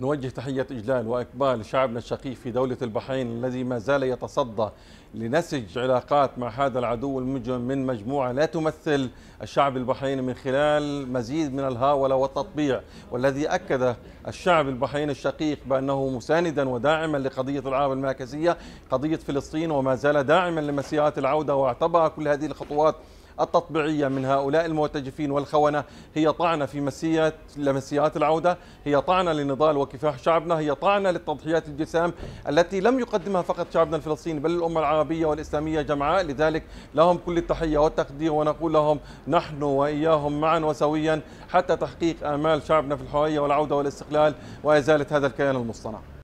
نوجه تحية إجلال وإقبال شعبنا الشقيق في دولة البحرين الذي ما زال يتصدى لنسج علاقات مع هذا العدو المجرم من مجموعة لا تمثل الشعب البحريني من خلال مزيد من الهاولة والتطبيع والذي أكد الشعب البحريني الشقيق بأنه مساندا وداعما لقضية العرب المركزية قضية فلسطين وما زال داعما لمسيرات العودة واعتبر كل هذه الخطوات التطبيعية من هؤلاء المرتجفين والخونة. هي طعنة في مسيرة لمسيرات العودة. هي طعنة لنضال وكفاح شعبنا. هي طعنة للتضحيات الجسام التي لم يقدمها فقط شعبنا الفلسطيني بل الأمة العربية والإسلامية جمعاء. لذلك لهم كل التحية والتقدير ونقول لهم نحن وإياهم معا وسويا حتى تحقيق آمال شعبنا في الحرية والعودة والاستقلال وإزالة هذا الكيان المصطنع.